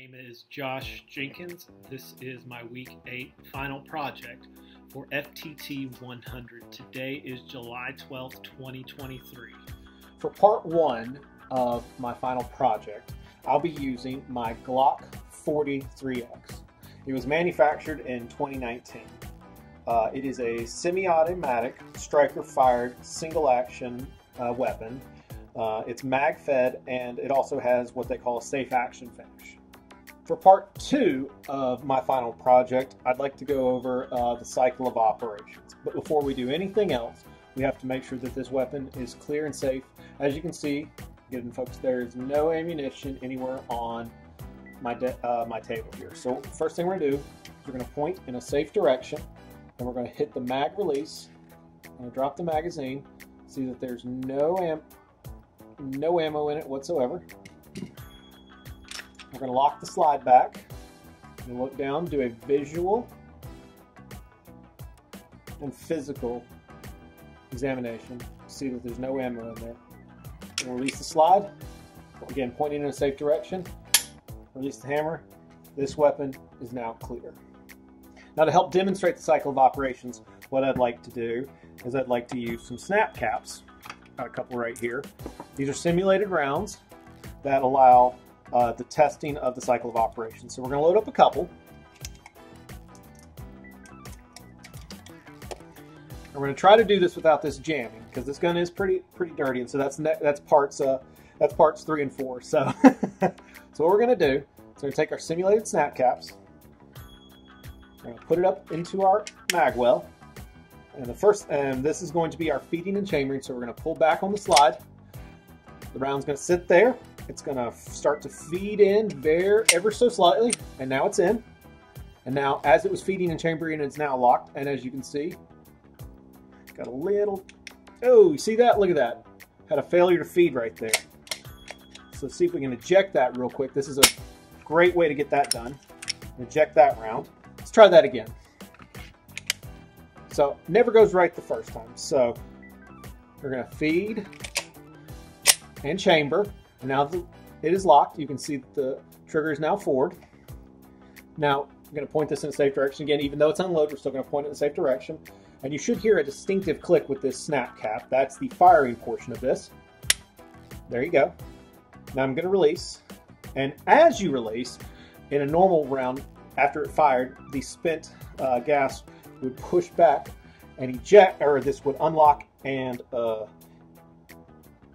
name is Josh Jenkins. This is my week eight final project for FTT 100. Today is July 12th, 2023. For part one of my final project, I'll be using my Glock 43X. It was manufactured in 2019. Uh, it is a semi-automatic striker-fired single-action uh, weapon. Uh, it's mag-fed and it also has what they call a safe action finish. For part two of my final project, I'd like to go over uh, the cycle of operations. But before we do anything else, we have to make sure that this weapon is clear and safe. As you can see, given folks, there is no ammunition anywhere on my, uh, my table here. So first thing we're to do is we're to point in a safe direction, and we're going to hit the mag release. I'm to drop the magazine, see that there's no, am no ammo in it whatsoever. We're going to lock the slide back. And look down, do a visual and physical examination. See that there's no ammo in there. We'll release the slide. Again, pointing in a safe direction. Release the hammer. This weapon is now clear. Now to help demonstrate the cycle of operations, what I'd like to do is I'd like to use some snap caps. Got a couple right here. These are simulated rounds that allow uh, the testing of the cycle of operations. So we're going to load up a couple. And we're going to try to do this without this jamming because this gun is pretty pretty dirty, and so that's that's parts uh, that's parts three and four. So so what we're going to do is we're going to take our simulated snap caps. We're going to put it up into our mag well. And the first, and this is going to be our feeding and chambering. So we're going to pull back on the slide. The round's going to sit there. It's to start to feed in there ever so slightly, and now it's in. And now, as it was feeding and chambering, it's now locked. And as you can see, got a little, oh, you see that? Look at that. Had a failure to feed right there. So let's see if we can eject that real quick. This is a great way to get that done. Eject that round. Let's try that again. So never goes right the first time. So we're to feed and chamber. Now it is locked, you can see that the trigger is now forward. Now, I'm going to point this in a safe direction again. Even though it's unloaded, we're still going to point it in a safe direction. And you should hear a distinctive click with this snap cap. That's the firing portion of this. There you go. Now I'm going to release. And as you release, in a normal round, after it fired, the spent uh, gas would push back and eject, or this would unlock and uh,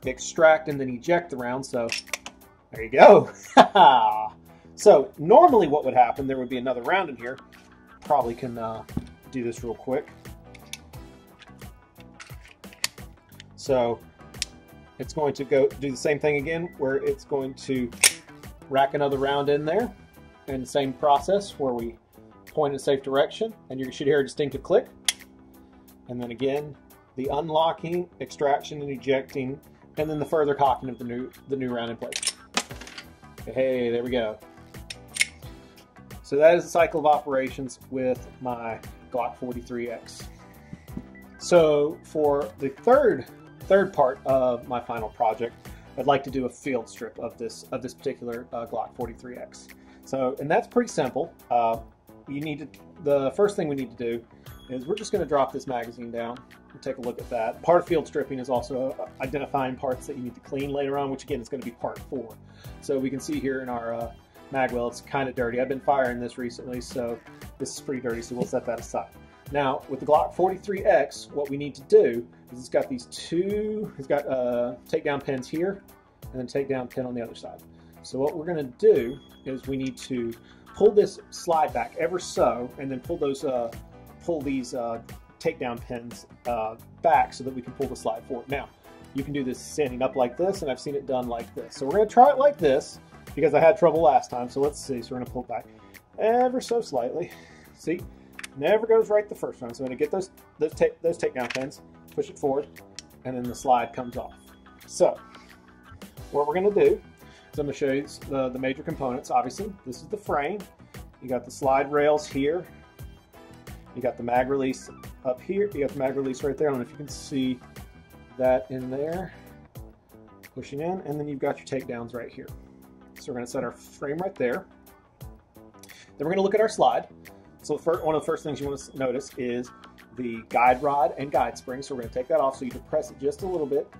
extract and then eject the round. So there you go. so normally what would happen, there would be another round in here. Probably can uh, do this real quick. So it's going to go do the same thing again where it's going to rack another round in there and the same process where we point in a safe direction and you should hear a distinctive click and then again the unlocking extraction and ejecting and then the further cocking of the new the new round in place. Hey, there we go. So that is the cycle of operations with my Glock 43X. So for the third third part of my final project, I'd like to do a field strip of this of this particular uh, Glock 43X. So and that's pretty simple. Uh, you need to the first thing we need to do is we're just going to drop this magazine down and take a look at that. Part of field stripping is also uh, identifying parts that you need to clean later on, which again is going to be part four. So we can see here in our uh, magwell, it's kind of dirty. I've been firing this recently, so this is pretty dirty, so we'll set that aside. Now, with the Glock 43X, what we need to do is it's got these two, it's got uh, takedown pins here, and then takedown pin on the other side. So what we're going to do is we need to pull this slide back ever so, and then pull those uh, pull these uh, takedown pins uh, back so that we can pull the slide forward. Now, you can do this standing up like this, and I've seen it done like this. So we're going to try it like this because I had trouble last time. So let's see. So we're going to pull it back ever so slightly. See, never goes right the first time. So I'm going to get those those, take, those takedown pins, push it forward, and then the slide comes off. So what we're going to do is I'm to show you the, the major components. Obviously, this is the frame. You got the slide rails here you got the mag release up here. You got the mag release right there. I don't know if you can see that in there. Pushing in, and then you've got your takedowns right here. So we're going to set our frame right there. Then we're going to look at our slide. So one of the first things you want to notice is the guide rod and guide spring. So we're going to take that off. So you depress it just a little bit,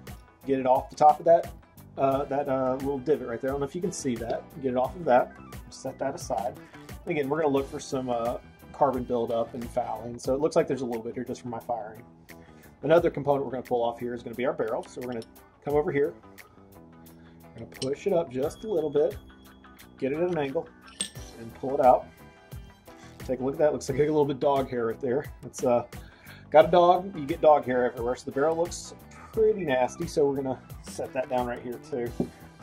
get it off the top of that uh, that uh, little divot right there. I don't know if you can see that. Get it off of that. Set that aside. Again, we're going to look for some uh, carbon buildup and fouling. So it looks like there's a little bit here just from my firing. Another component we're going to pull off here is going to be our barrel. So we're going to come over here. We're going to push it up just a little bit, get it at an angle, and pull it out. Take a look at that. Looks like a little bit dog hair right there. It's uh, got a dog. You get dog hair everywhere. So the barrel looks pretty nasty. So we're going to set that down right here too.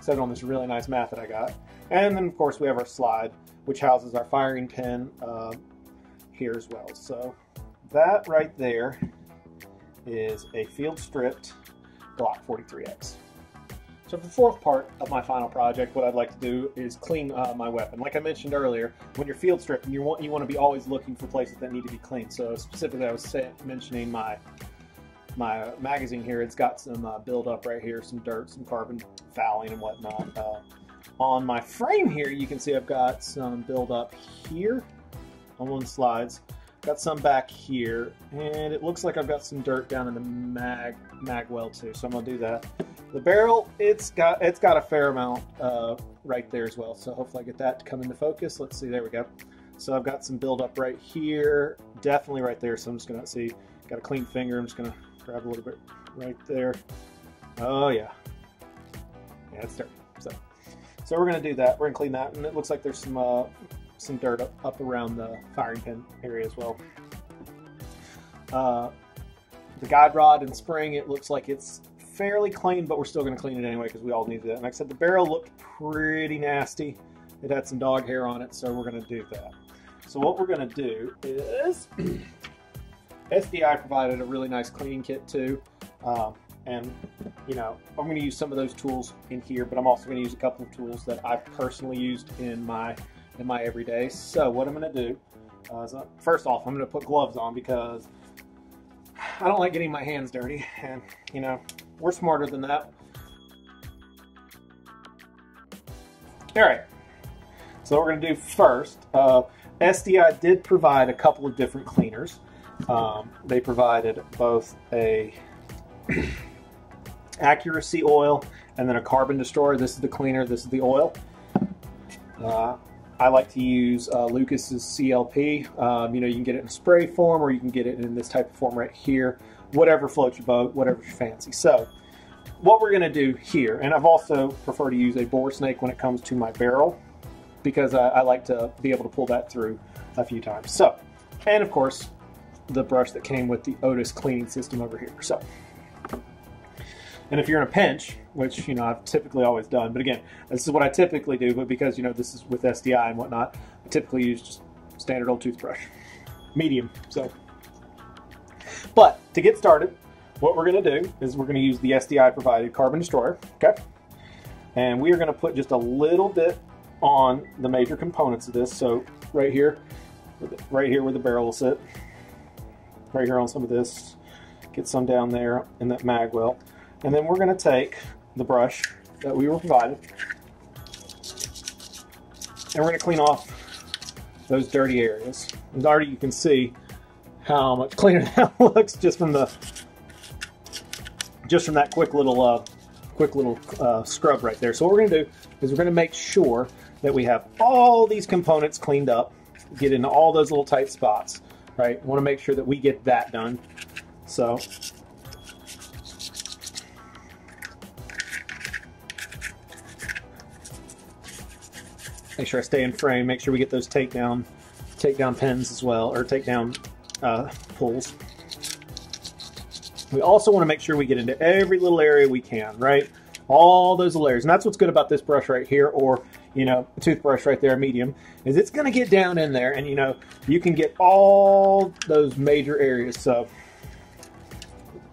Set it on this really nice mat that I got. And then of course we have our slide, which houses our firing pin uh, here as well. So that right there is a field stripped Glock 43X. So for the fourth part of my final project, what I'd like to do is clean uh, my weapon. Like I mentioned earlier, when you're field stripping, you want you want to be always looking for places that need to be cleaned. So specifically, I was mentioning my my magazine here. It's got some uh, buildup right here, some dirt, some carbon fouling and whatnot. Uh, on my frame here, you can see I've got some buildup here on one slides. Got some back here, and it looks like I've got some dirt down in the mag mag well too. So I'm gonna do that. The barrel, it's got it's got a fair amount uh, right there as well. So hopefully I get that to come into focus. Let's see, there we go. So I've got some buildup right here, definitely right there. So I'm just gonna see, got a clean finger. I'm just gonna grab a little bit right there. Oh yeah, yeah, it's dirty. So, so we're gonna do that. We're gonna clean that, and it looks like there's some uh, some dirt up, up around the firing pin area as well. Uh, the guide rod and spring, it looks like it's fairly clean, but we're still going to clean it anyway because we all need that. And like I said, the barrel looked pretty nasty. It had some dog hair on it, so we're going to do that. So what we're going to do is SDI provided a really nice cleaning kit too. Um, and you know, I'm going to use some of those tools in here, but I'm also going to use a couple of tools that I've personally used in my in my everyday. So what I'm going to do uh, uh, first off, I'm going to put gloves on because I don't like getting my hands dirty, and you know, we're smarter than that. All right. So what we're going to do first, uh, SDI did provide a couple of different cleaners. Um, they provided both a accuracy oil and then a carbon destroyer. This is the cleaner, this is the oil. Uh, I like to use uh, Lucas's CLP. Um, you know, you can get it in spray form or you can get it in this type of form right here. Whatever floats your boat, whatever you fancy. So, what we're going to do here, and I've also prefer to use a bore snake when it comes to my barrel because I, I like to be able to pull that through a few times. So, and of course, the brush that came with the Otis cleaning system over here. So, and if you're in a pinch, which you know I've typically always done, but again, this is what I typically do. But because you know this is with SDI and whatnot, I typically use just standard old toothbrush, medium. So, but to get started, what we're going to do is we're going to use the SDI provided carbon destroyer. Okay, and we are going to put just a little bit on the major components of this. So right here, right here where the barrel will sit, right here on some of this, get some down there in that mag well. And then we're going to take the brush that we were provided and we're going to clean off those dirty areas. And already you can see how much cleaner that looks just from the just from that quick little uh, quick little uh, scrub right there. So what we're going to do is we're going to make sure that we have all these components cleaned up, get into all those little tight spots, right? Want to make sure that we get that done. So make sure I stay in frame, make sure we get those takedown takedown pins as well, or takedown uh, pulls. We also want to make sure we get into every little area we can, right? All those layers. And that's what's good about this brush right here, or, you know, toothbrush right there, medium, is it's going to get down in there, and, you know, you can get all those major areas. So,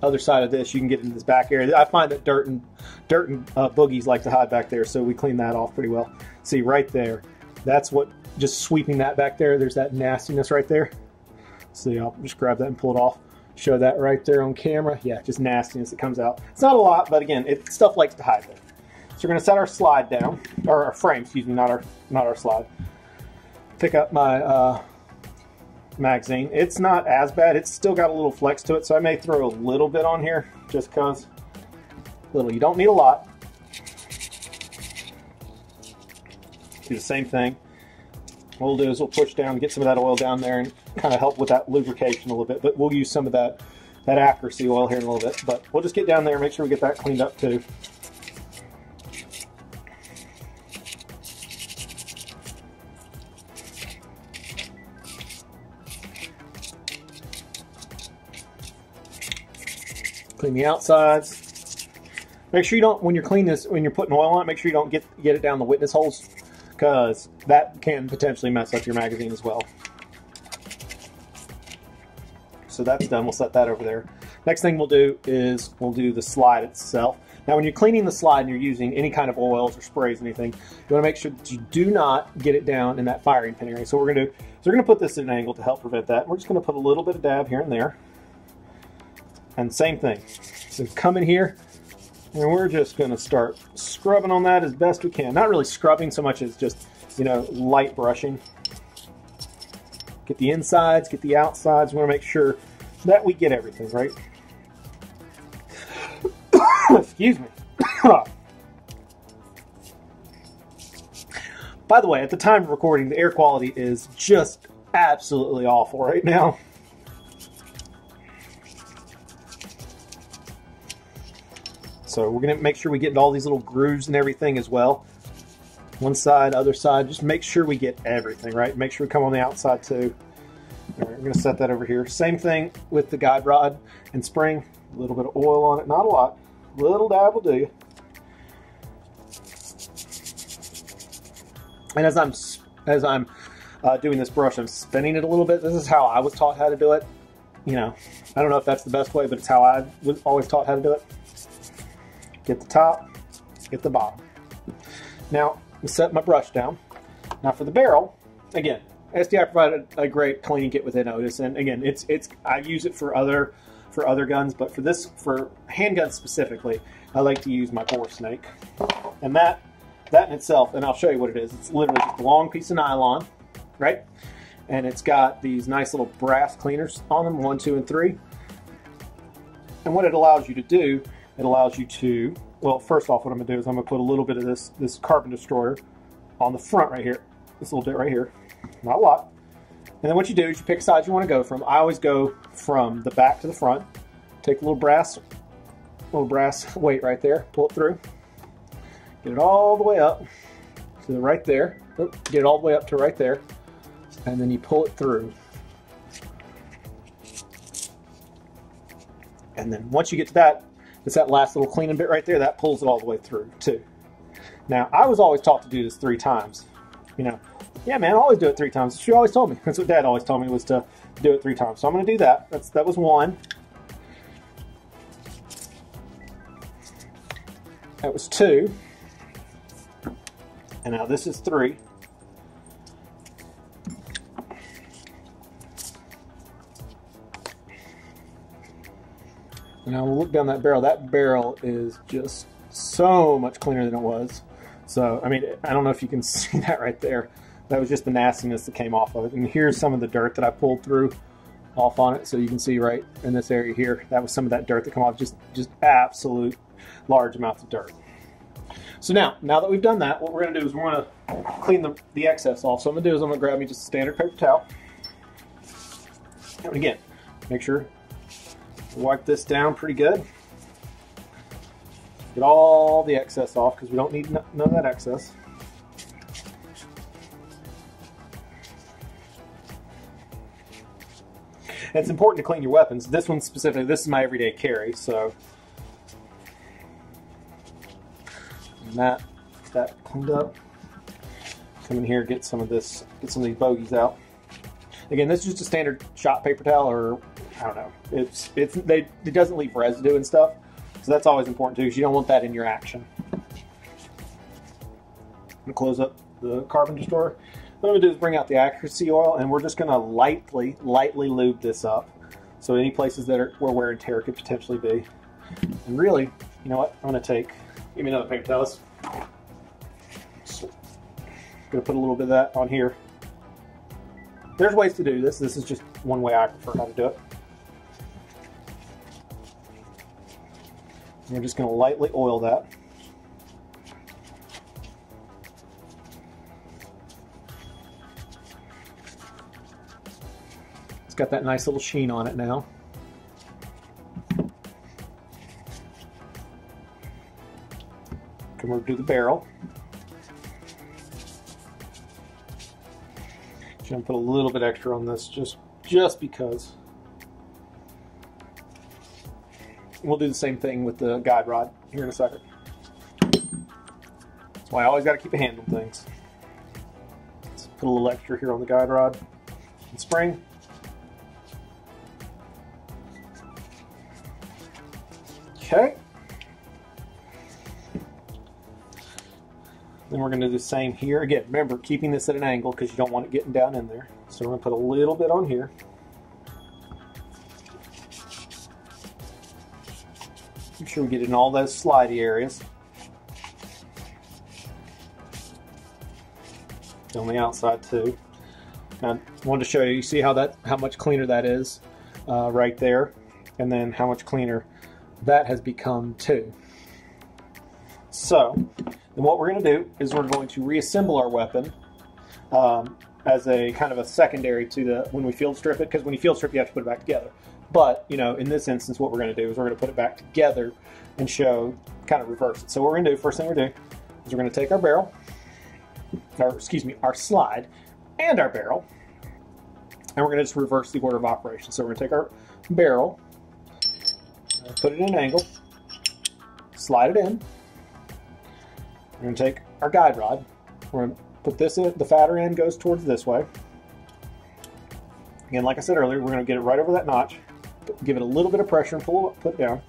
other side of this, you can get into this back area. I find that dirt and dirt and uh, boogies like to hide back there, so we clean that off pretty well. See right there, that's what just sweeping that back there. There's that nastiness right there. See, I'll just grab that and pull it off. Show that right there on camera. Yeah, just nastiness that comes out. It's not a lot, but again, it stuff likes to hide there. So we're to set our slide down, or our frame, excuse me, not our not our slide. pick up my uh, magazine. It's not as bad. It's still got a little flex to it, so I may throw a little bit on here just because. Little. You don't need a lot. Do the same thing. What we'll do is we'll push down, get some of that oil down there, and kind of help with that lubrication a little bit. But we'll use some of that that accuracy oil here in a little bit. But we'll just get down there and make sure we get that cleaned up too. Clean the outsides. Make sure you don't, when you're cleaning this, when you're putting oil on it, make sure you don't get, get it down the witness holes because that can potentially mess up your magazine as well. So that's done. We'll set that over there. Next thing we'll do is we'll do the slide itself. Now when you're cleaning the slide and you're using any kind of oils or sprays, or anything, you want to make sure that you do not get it down in that firing pin area. So we're to so we're going to put this at an angle to help prevent that. We're just going to put a little bit of dab here and there. And same thing. So come in here and we're just going to start scrubbing on that as best we can. Not really scrubbing so much as just, you know, light brushing. Get the insides, get the outsides. We want to make sure that we get everything, right? Excuse me. By the way, at the time of recording, the air quality is just absolutely awful right now. So we're going to make sure we get all these little grooves and everything as well. One side, other side, just make sure we get everything, right? Make sure we come on the outside too. All right, we're going to set that over here. Same thing with the guide rod and spring. A little bit of oil on it, not a lot. Little dab will do. And as I'm as I'm uh, doing this brush, I'm spinning it a little bit. This is how I was taught how to do it. You know, I don't know if that's the best way, but it's how I was always taught how to do it get the top, get the bottom. Now, I set my brush down. Now for the barrel, again, SDI provided a great cleaning kit within Otis, and again, it's it's I use it for other for other guns, but for this for handguns specifically, I like to use my bore snake, and that that in itself, and I'll show you what it is. It's literally just a long piece of nylon, right? And it's got these nice little brass cleaners on them, one, two, and three. And what it allows you to do it allows you to, well, first off, what I'm gonna do is I'm gonna put a little bit of this, this carbon destroyer on the front right here, this little bit right here, not a lot. And then what you do is you pick a side you wanna go from. I always go from the back to the front, take a little brass, little brass weight right there, pull it through, get it all the way up to the right there, get it all the way up to right there, and then you pull it through. And then once you get to that, it's that last little cleaning bit right there that pulls it all the way through too. Now, I was always taught to do this three times. You know, yeah, man, I always do it three times. She always told me. That's what Dad always told me was to do it three times. So I'm going to do that. That's that was one. That was two. And now this is three. Now we'll look down that barrel. That barrel is just so much cleaner than it was. So, I mean, I don't know if you can see that right there. That was just the nastiness that came off of it. And here's some of the dirt that I pulled through off on it. So you can see right in this area here, that was some of that dirt that came off. Just, just absolute large amounts of dirt. So now, now that we've done that, what we're gonna do is we're gonna clean the, the excess off. So I'm gonna do is I'm gonna grab me just a standard paper towel. And again, make sure wipe this down pretty good. Get all the excess off because we don't need none of that excess. It's important to clean your weapons. This one specifically, this is my everyday carry, so and that that cleaned up. Come in here, get some of this, get some of these bogeys out. Again, this is just a standard shot paper towel or I don't know. It's it's they it doesn't leave residue and stuff, so that's always important too because you don't want that in your action. I'm gonna close up the carbon destroyer. What I'm gonna do is bring out the accuracy oil, and we're just gonna lightly lightly lube this up. So any places that are where wear and tear could potentially be. And really, you know what? I'm gonna take. Give me another paper towel. Gonna put a little bit of that on here. there's ways to do this. This is just one way I prefer how to do it. We're just going to lightly oil that. It's got that nice little sheen on it now. Come over to the barrel. I'm gonna put a little bit extra on this just just because. We'll do the same thing with the guide rod here in a second. That's why I always got to keep a hand on things. Let's put a little extra here on the guide rod and spring. Okay. Then we're going to do the same here. Again, remember, keeping this at an angle because you don't want it getting down in there. So we're going to put a little bit on here. Sure we get in all those slidey areas. On the outside too. I wanted to show you, you see how that, how much cleaner that is uh, right there, and then how much cleaner that has become too. So, then what we're going to do is we're going to reassemble our weapon um, as a kind of a secondary to the when we field strip it, because when you field strip, you have to put it back together. But, you know, in this instance, what we're going to do is we're going to put it back together and show, kind of reverse it. So what we're going to do, first thing we're going to do is we're going to take our barrel, or excuse me, our slide and our barrel, and we're going to just reverse the order of operation. So we're going to take our barrel, uh, put it in an angle, slide it in, we're going to take our guide rod, we're going to put this in, the fatter end goes towards this way. Again, like I said earlier, we're going to get it right over that notch, give it a little bit of pressure and pull it, put down.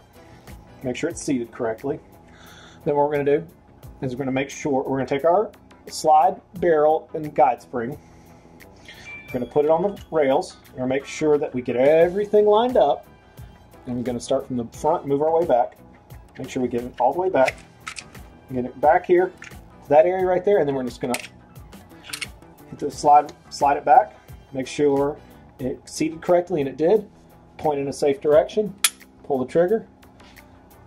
Make sure it's seated correctly. Then what we're going to do is we're going to make sure, we're going to take our slide, barrel, and guide spring. We're going to put it on the rails. We're going to make sure that we get everything lined up. And we're going to start from the front, move our way back. Make sure we get it all the way back. Get it back here, that area right there, and then we're just going to hit the slide, slide it back. Make sure it seated correctly, and it did. Point in a safe direction, pull the trigger,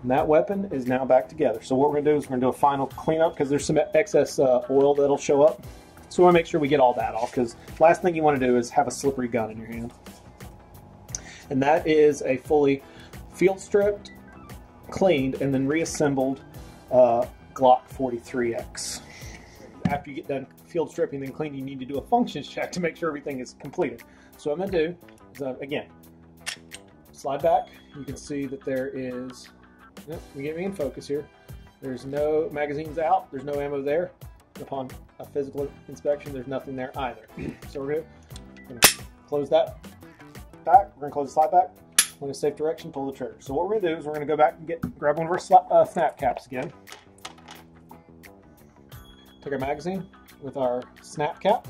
and that weapon is now back together. So what we're to do is we're to do a final cleanup because there's some excess uh, oil that'll show up. So we want to make sure we get all that off because last thing you want to do is have a slippery gun in your hand. And that is a fully field stripped, cleaned, and then reassembled uh, Glock 43X. After you get done field stripping and cleaning, you need to do a functions check to make sure everything is completed. So what I'm to do is, uh, again, slide back. You can see that there is, yep, we get me in focus here. There's no magazines out. There's no ammo there. Upon a physical inspection, there's nothing there either. so we're to close that back. We're to close the slide back. In a safe direction, pull the trigger. So what we're to do is we're to go back and get grab one of our uh, snap caps again. Take our magazine with our snap cap.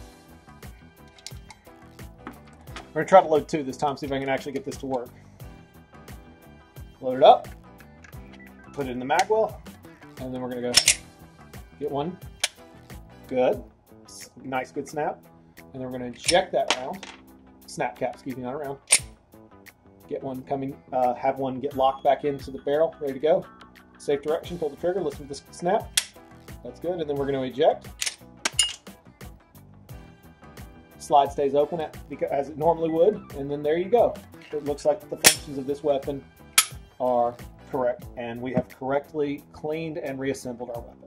We're to try to load two this time, see if I can actually get this to work. Load it up, put it in the mag well, and then we're to go get one. Good. Nice, good snap. And then we're to eject that round. Snap cap, excuse me, not around. Get one coming, uh, have one get locked back into the barrel, ready to go. Safe direction, pull the trigger, listen to the snap. That's good. And then we're to eject. Slide stays open at, as it normally would. And then there you go. It looks like the functions of this weapon are correct. And we have correctly cleaned and reassembled our weapon.